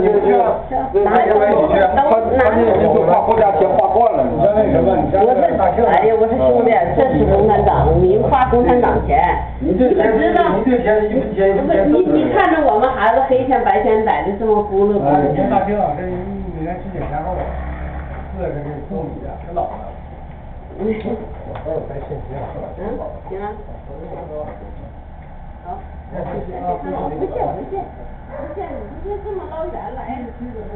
你们去啊，拿钱买你去，他他那你就花国家钱花惯了，你像那什么，你像我是哎呀，我是兄弟，这是共产党，你花共产党钱，你这钱，知道？你这钱一分钱一分钱。你你看着我们孩子黑钱白钱逮的这么糊弄。哎，大清老师，你每天吃点前后，这是给送礼的，可老了。嗯。我有白信息了。嗯，行了。好。不谢不谢不谢，不谢你这这么老远来。